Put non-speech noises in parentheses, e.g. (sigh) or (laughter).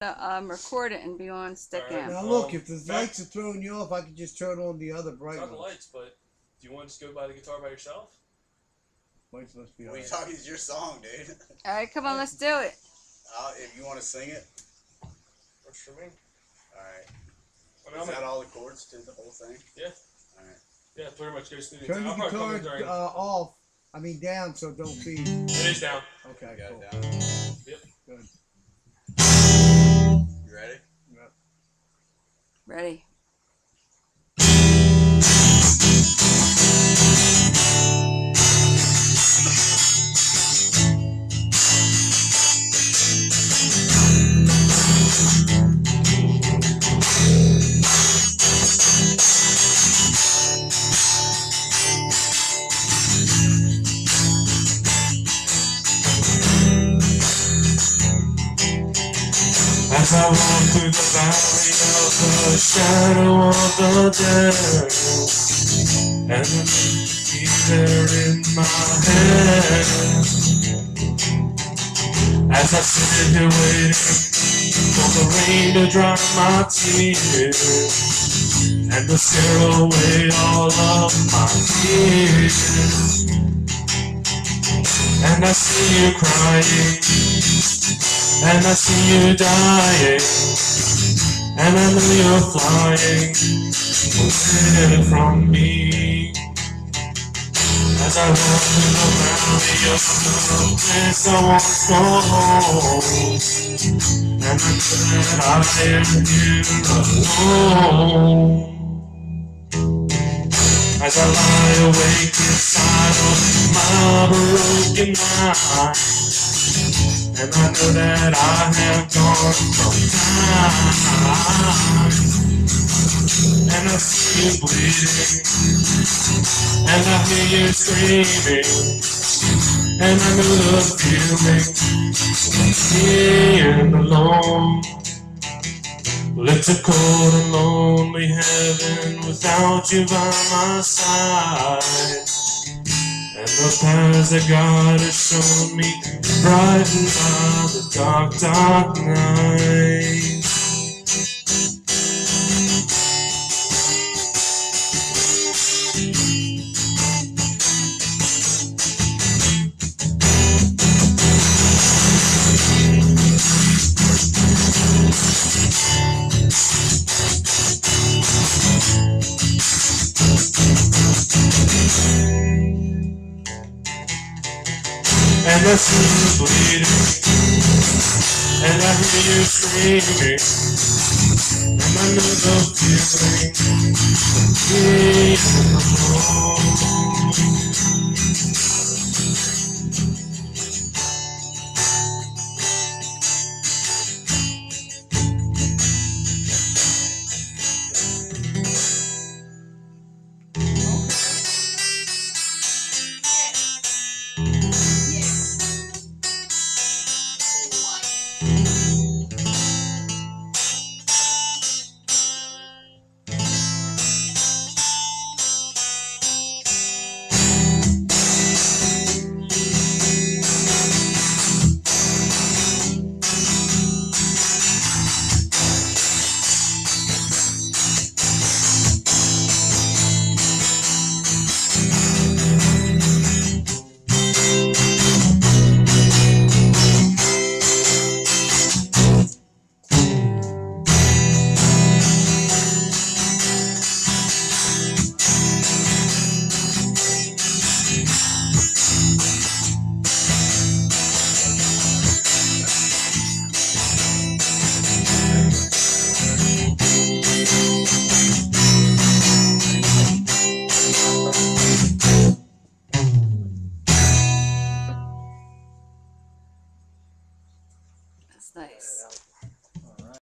to um, record it and be on stick Alright. cam. Now look, Um, if the back- lights are throwing you off, I could just turn on the other bright It's not the one. lights, but do you want to just go buy the guitar by yourself? Lights must be What are you talking? It's your song, dude. (laughs) All right, come on, let's do it. Uh, if you want to sing it, What's for me? all right. I mean, Is I'm that all the chords to the whole thing? Yeah. All right. yeah, pretty much goes through the Turn the I'll probably come guitar in during. uh, off. I mean down, so don't feed. it is down. Okay, You got cool. it down. Yep. Ready. As I walk through the valley of the shadow of the dead, and the be there in my head. As I sit here waiting for the rain to dry my tears, and to scare away all of my fears. And I see you crying and I see you dying, and I know you're flying away from me. As I walk through the valley of the place I once known, and I that I am here alone. As I lie awake inside of my broken mind. And I know that I have gone from time. And I see you bleeding. And I hear you screaming. And I know the feeling being alone. Well, it's a cold and lonely heaven without you by my side. And the paths that God has shown me brightened by the dark, dark night. And I see you bleeding And I hear you screaming know the feeling alone nice.